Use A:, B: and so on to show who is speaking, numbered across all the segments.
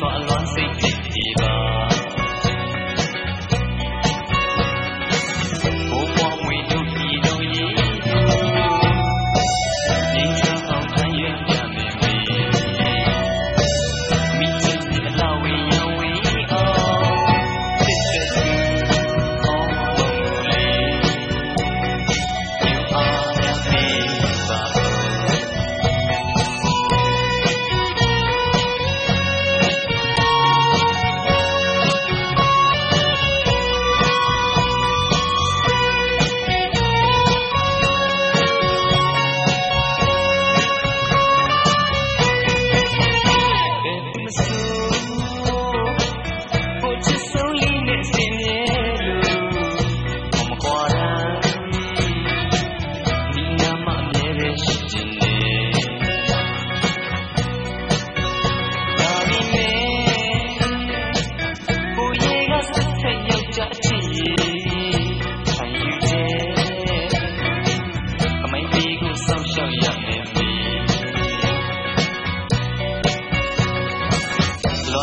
A: soal lawan sing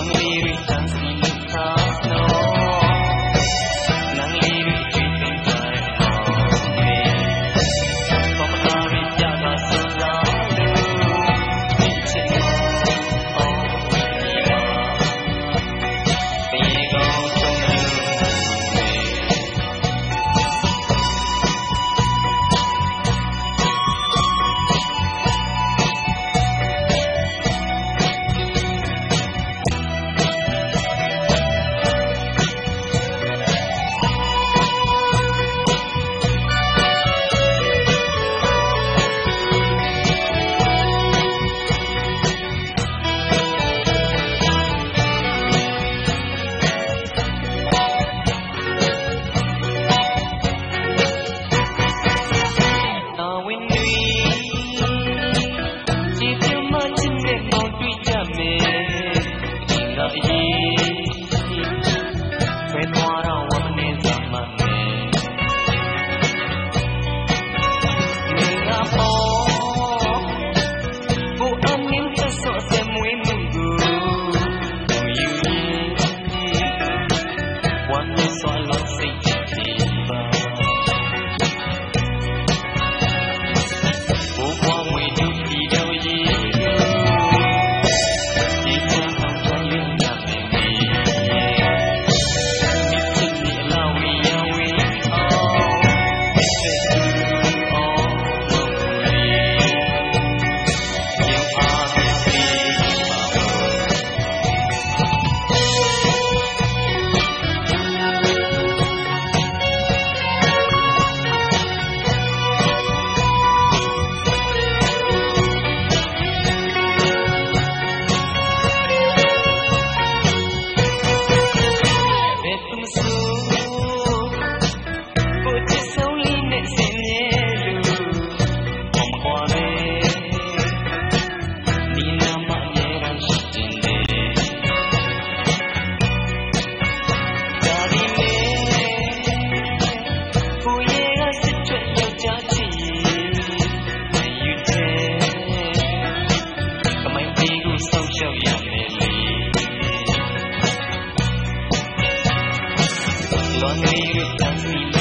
A: တ န်စီ